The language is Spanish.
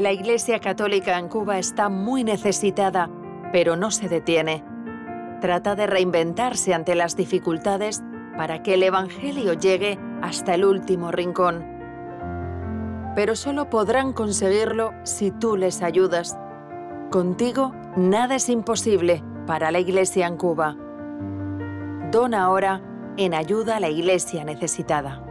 La Iglesia Católica en Cuba está muy necesitada, pero no se detiene. Trata de reinventarse ante las dificultades para que el Evangelio llegue hasta el último rincón. Pero solo podrán conseguirlo si tú les ayudas. Contigo nada es imposible para la Iglesia en Cuba. Dona ahora en ayuda a la Iglesia necesitada.